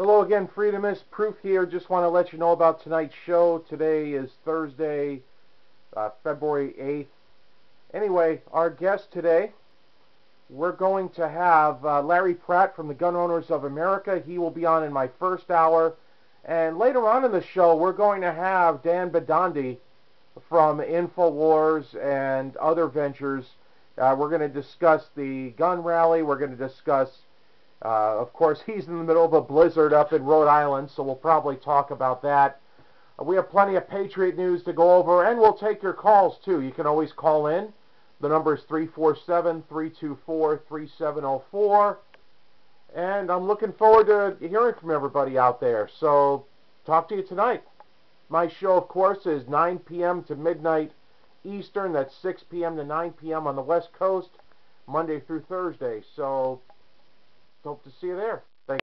Hello again, Freedomist. Proof here. Just want to let you know about tonight's show. Today is Thursday, uh, February 8th. Anyway, our guest today, we're going to have uh, Larry Pratt from the Gun Owners of America. He will be on in my first hour. And later on in the show, we're going to have Dan Bidondi from InfoWars and other ventures. Uh, we're going to discuss the gun rally. We're going to discuss, uh, of course, he's in the middle of a blizzard up in Rhode Island, so we'll probably talk about that. Uh, we have plenty of Patriot news to go over, and we'll take your calls too. You can always call in. The number is 347 324 3704. And I'm looking forward to hearing from everybody out there. So, talk to you tonight. My show, of course, is 9 p.m. to midnight Eastern. That's 6 p.m. to 9 p.m. on the West Coast, Monday through Thursday. So, hope to see you there.